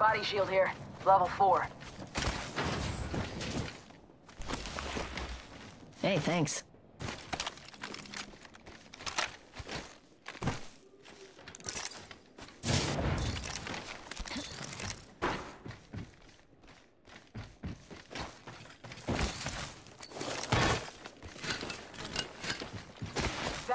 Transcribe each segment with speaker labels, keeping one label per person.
Speaker 1: Body shield here. Level 4.
Speaker 2: Hey, thanks.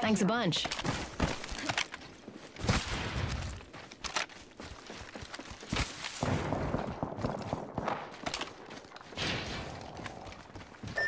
Speaker 2: Thanks a bunch.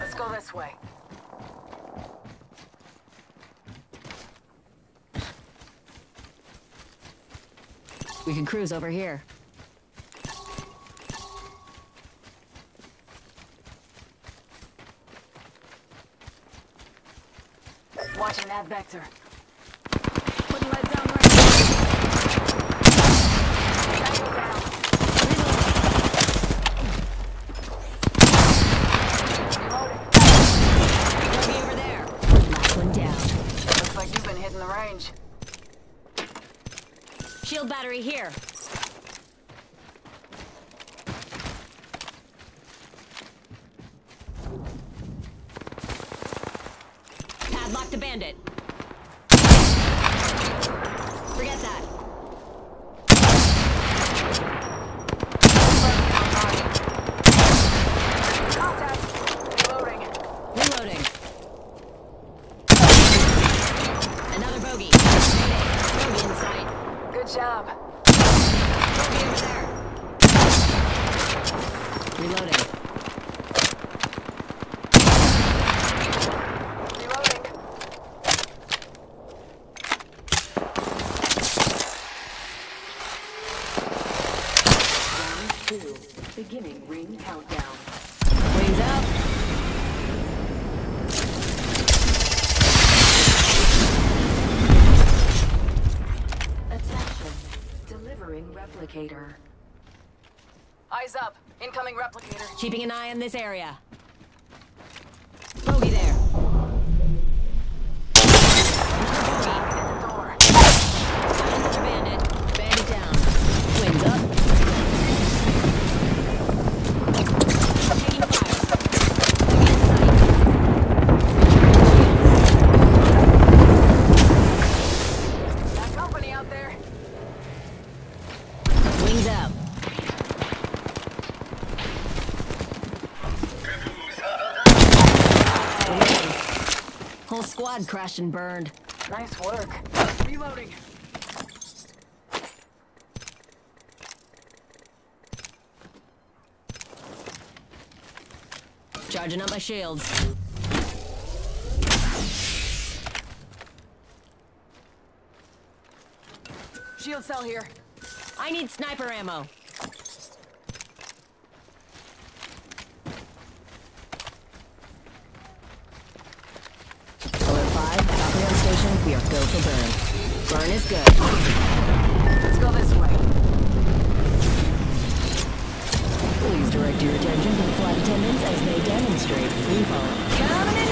Speaker 1: Let's go this way.
Speaker 2: We can cruise over here.
Speaker 1: Watching that vector.
Speaker 2: Putting lead down right
Speaker 1: Reloading.
Speaker 2: Bogey over there. Last one down.
Speaker 1: Looks like you've been hitting the range.
Speaker 2: Shield here. Padlock the bandit. Forget that.
Speaker 1: Contact. Reloading.
Speaker 2: Reloading. Another bogey. Bogey in sight.
Speaker 1: Good job.
Speaker 2: Bogey over there. Reloading.
Speaker 1: Reloading.
Speaker 3: Round two. Beginning ring countdown.
Speaker 2: Wings up.
Speaker 3: Attention. Delivering replicator.
Speaker 1: Eyes up. Incoming replicator.
Speaker 2: Keeping an eye on this area. Whole squad crashed and burned.
Speaker 1: Nice work. Reloading.
Speaker 2: Charging up my shields.
Speaker 1: Shield cell here.
Speaker 2: I need sniper ammo. Alert 5, copy on station. We are go for burn. Is good.
Speaker 1: Let's go this way.
Speaker 2: Please direct your attention to the flight attendants as they demonstrate free fall. Coming in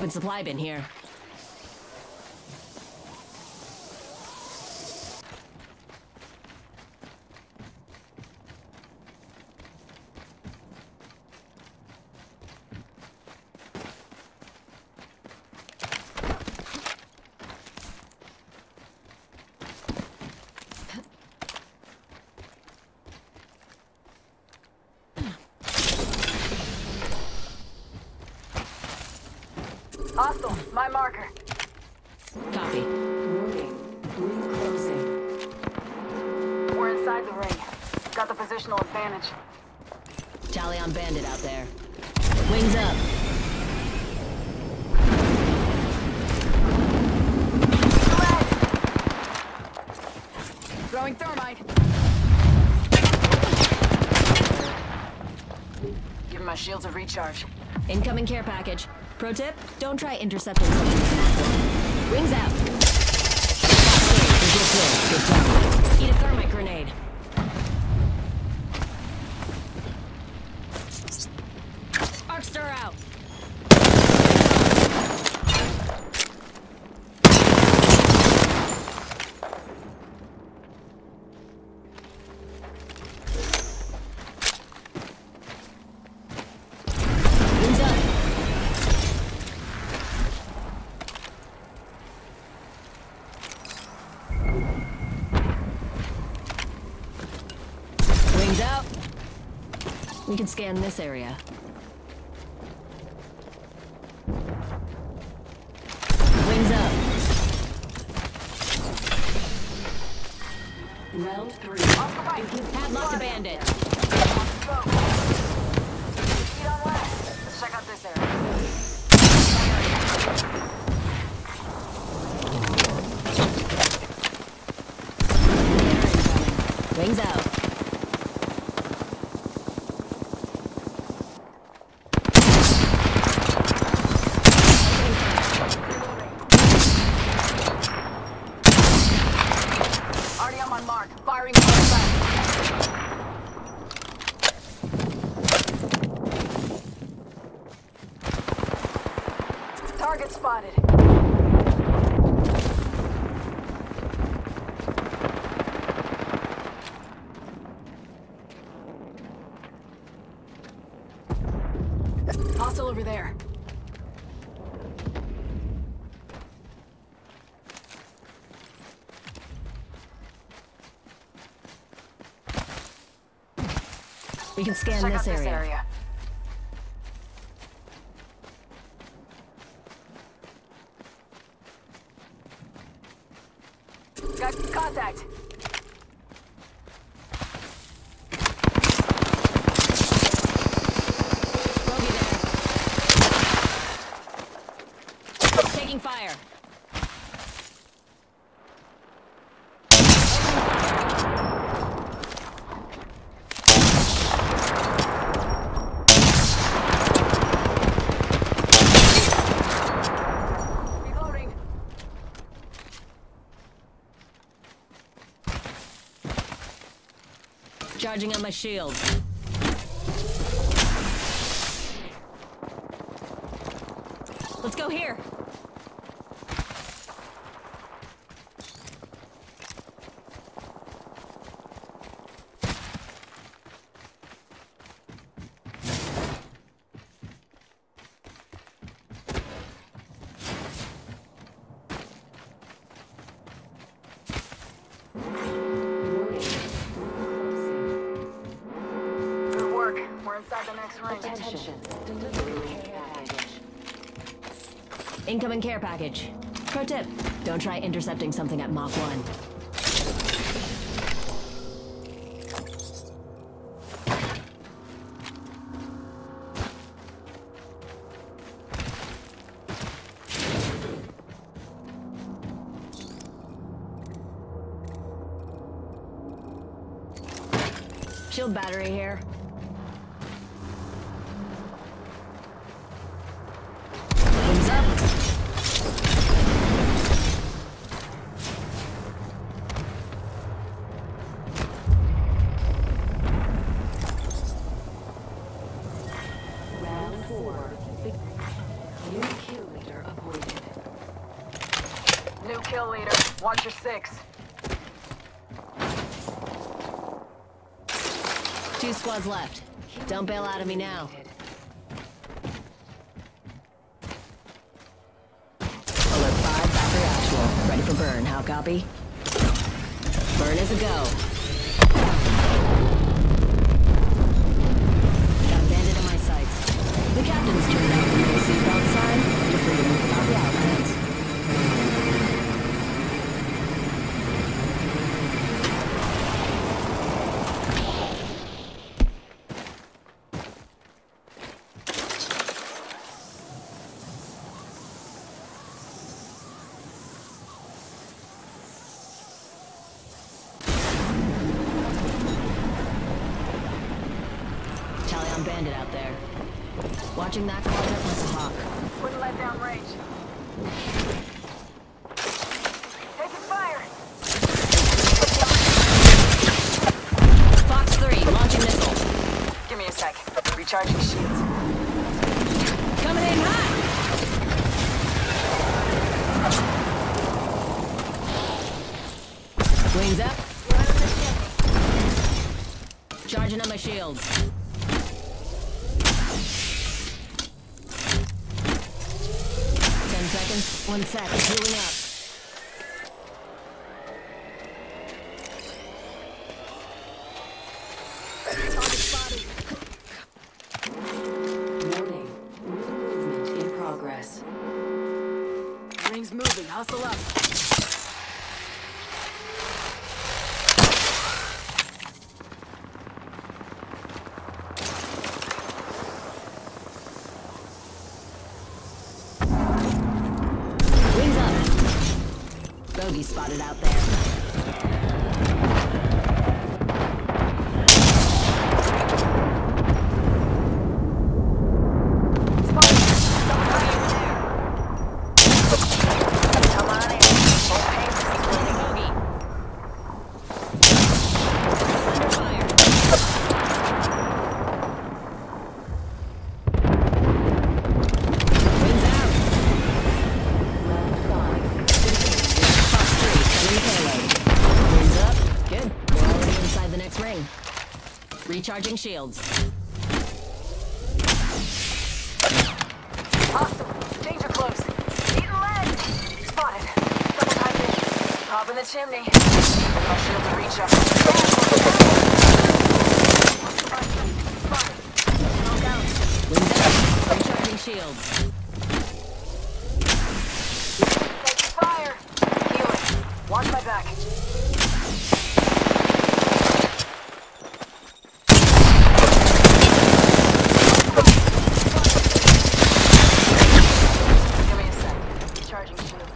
Speaker 2: Open supply bin here.
Speaker 1: Hostile, my marker.
Speaker 2: Copy.
Speaker 3: Moving. Ring closing.
Speaker 1: We're inside the ring. Got the positional advantage.
Speaker 2: Tally on bandit out there. Wings up. Throwing thermite.
Speaker 1: Give my shields a recharge.
Speaker 2: Incoming care package. Pro tip, don't try intercepting something with Mach 1. Wings out. Eat a thermite grenade. Can scan this area.
Speaker 1: Target spotted. Hostile over there.
Speaker 2: We can scan
Speaker 1: Check
Speaker 2: this
Speaker 1: this
Speaker 2: area. Charging on my shield.
Speaker 3: Attention. Delivering care package.
Speaker 2: Incoming care package. Pro tip, don't try intercepting something at Mach 1. Squads left. Don't bail out of me now. Alert 5, battery actual. Ready for burn. How copy? Burn is a go. Got bandit in my sights. The captain's turned out the no seatbelt sign. You're free to move about the outlands. Talion bandit out there. Watching that quadrant like a hawk.
Speaker 1: Wouldn't let down range. Taking fire.
Speaker 2: Fox 3, launching missile.
Speaker 1: Give me a sec. Recharging shields.
Speaker 2: Coming in hot! Wings up. Charging on my shields. One sec. Healing up.
Speaker 3: Warning. Movement in progress.
Speaker 2: Rings moving. Hustle up. Wings up. Bogey spotted out there.
Speaker 1: Come on in. Full pace.
Speaker 2: Bogey. Under fire. Wings out.
Speaker 3: Round five.
Speaker 2: Fox 3, sending payload. Wings up. Good. We're already inside the next ring. Recharging shields.
Speaker 1: Hostile. Danger close. Lead. Spotted. Double timed in. Top in the chimney. My shields are reach up. Spotted. Knocked down.
Speaker 2: Recharging shields.
Speaker 1: Taking fire. Healing. Watch my back. Give me a sec. Charging shield.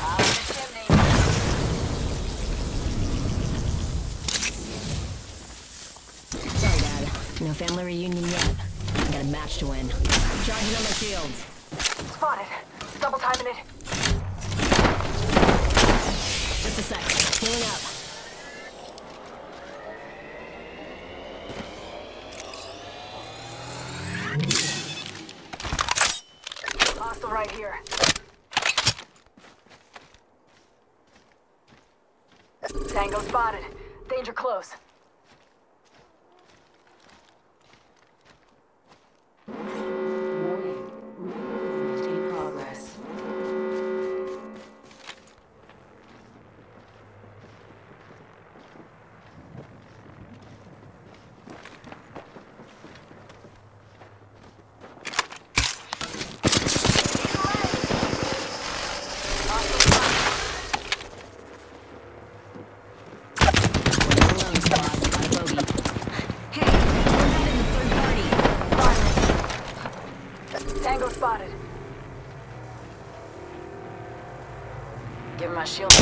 Speaker 1: Out of the chimney.
Speaker 2: Sorry, Dad. No family reunion yet. I got a match to win. Charging on my shields.
Speaker 1: Spotted. Double timing it.
Speaker 2: Just a sec. Healing up.
Speaker 1: Hostile right here. Tango spotted. Danger close. Give